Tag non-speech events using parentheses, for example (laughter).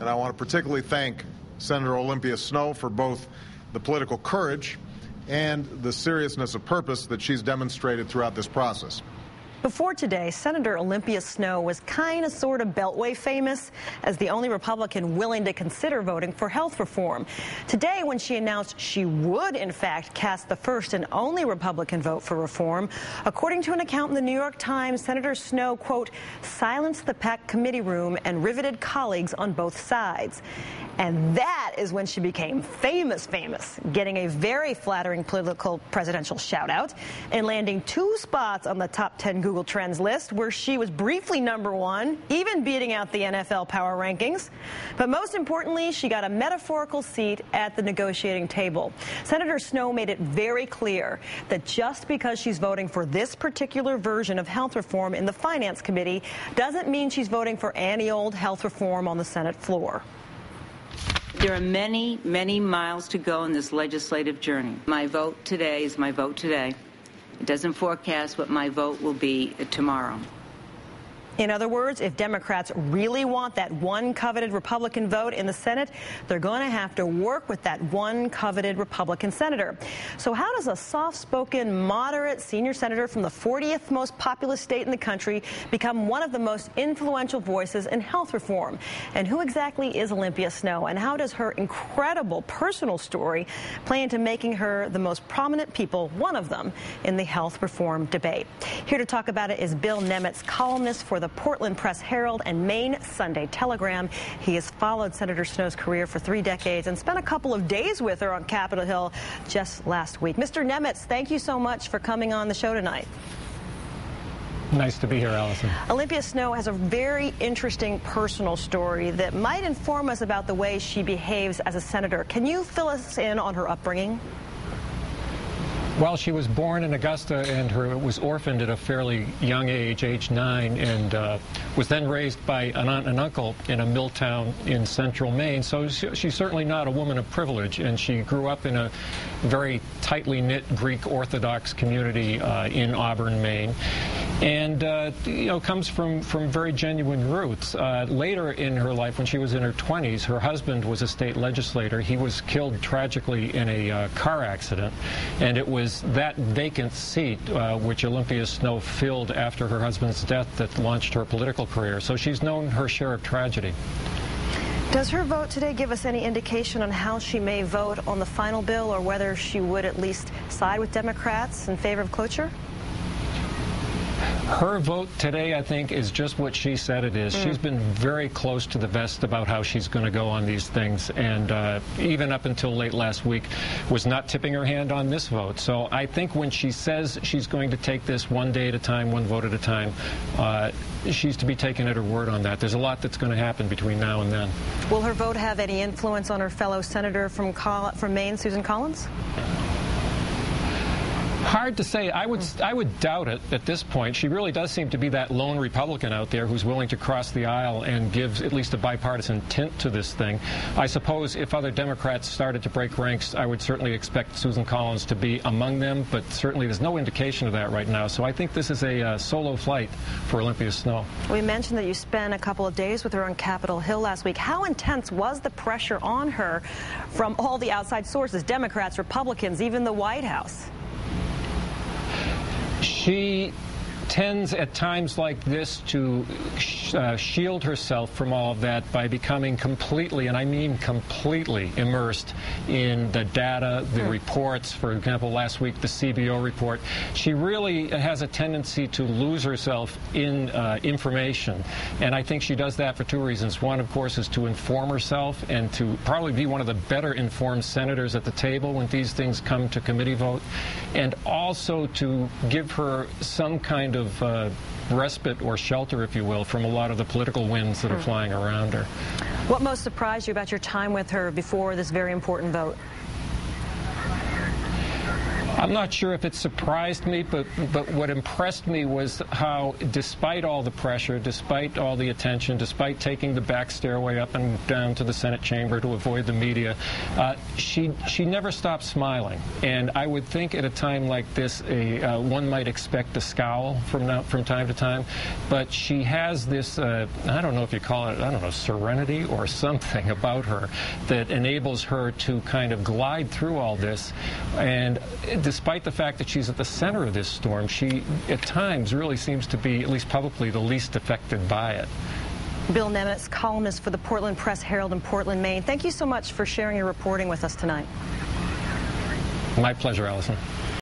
and I want to particularly thank Senator Olympia Snowe for both the political courage and the seriousness of purpose that she's demonstrated throughout this process. Before today, Senator Olympia Snowe was kind of sort of Beltway famous as the only Republican willing to consider voting for health reform. Today, when she announced she would, in fact, cast the first and only Republican vote for reform, according to an account in the New York Times, Senator Snowe, quote, silenced the packed committee room and riveted colleagues on both sides. And that is when she became famous, famous, getting a very flattering political presidential shout out and landing two spots on the top 10 Google Trends list, where she was briefly number one, even beating out the NFL power rankings. But most importantly, she got a metaphorical seat at the negotiating table. Senator Snowe made it very clear that just because she's voting for this particular version of health reform in the Finance Committee doesn't mean she's voting for any old health reform on the Senate floor. There are many, many miles to go in this legislative journey. My vote today is my vote today. It doesn't forecast what my vote will be tomorrow. In other words, if Democrats really want that one coveted Republican vote in the Senate, they're going to have to work with that one coveted Republican senator. So how does a soft-spoken, moderate senior senator from the 40th most populous state in the country become one of the most influential voices in health reform? And who exactly is Olympia Snowe? And how does her incredible personal story play into making her the most prominent people, one of them, in the health reform debate? Here to talk about it is Bill Nemitz, columnist for the Portland Press Herald and Maine Sunday Telegram. He has followed Senator Snowe's career for three decades and spent a couple of days with her on Capitol Hill just last week. Mr. Nemitz, thank you so much for coming on the show tonight. Nice to be here, Allison. Olympia Snowe has a very interesting personal story that might inform us about the way she behaves as a senator. Can you fill us in on her upbringing? Well, she was born in Augusta and her was orphaned at a fairly young age, age nine, and uh, was then raised by an aunt and uncle in a mill town in central Maine. So she, she's certainly not a woman of privilege, and she grew up in a very tightly knit Greek Orthodox community uh, in Auburn, Maine, and uh, you know comes from from very genuine roots. Uh, later in her life, when she was in her 20s, her husband was a state legislator. He was killed tragically in a uh, car accident, and it was that vacant seat, uh, which Olympia Snowe filled after her husband's death, that launched her political career. So she's known her share of tragedy. Does her vote today give us any indication on how she may vote on the final bill or whether she would at least side with Democrats in favor of cloture? Her vote today, I think, is just what she said it is. Mm. She's been very close to the vest about how she's going to go on these things, and uh, even up until late last week, was not tipping her hand on this vote. So I think when she says she's going to take this one day at a time, one vote at a time, uh, she's to be taken at her word on that. There's a lot that's going to happen between now and then. Will her vote have any influence on her fellow senator from, Col from Maine, Susan Collins? Hard to say. I would I would doubt it at this point. She really does seem to be that lone Republican out there who's willing to cross the aisle and give at least a bipartisan tint to this thing. I suppose if other Democrats started to break ranks, I would certainly expect Susan Collins to be among them, but certainly there's no indication of that right now. So I think this is a uh, solo flight for Olympia Snowe. We mentioned that you spent a couple of days with her on Capitol Hill last week. How intense was the pressure on her from all the outside sources, Democrats, Republicans, even the White House? She tends at times like this to sh uh, shield herself from all of that by becoming completely, and I mean completely, immersed in the data, the hmm. reports. For example, last week, the CBO report. She really has a tendency to lose herself in uh, information, and I think she does that for two reasons. One, of course, is to inform herself and to probably be one of the better informed senators at the table when these things come to committee vote, and also to give her some kind of of uh, respite or shelter, if you will, from a lot of the political winds that are hmm. flying around her. What most surprised you about your time with her before this very important vote? I'm not sure if it surprised me, but but what impressed me was how, despite all the pressure, despite all the attention, despite taking the back stairway up and down to the Senate chamber to avoid the media, uh, she she never stopped smiling. And I would think at a time like this, a, uh, one might expect a scowl from now, from time to time, but she has this uh, I don't know if you call it I don't know serenity or something (laughs) about her that enables her to kind of glide through all this. And despite the fact that she's at the center of this storm, she at times really seems to be, at least publicly, the least affected by it. Bill Nemitz, columnist for the Portland Press Herald in Portland, Maine. Thank you so much for sharing your reporting with us tonight. My pleasure, Allison.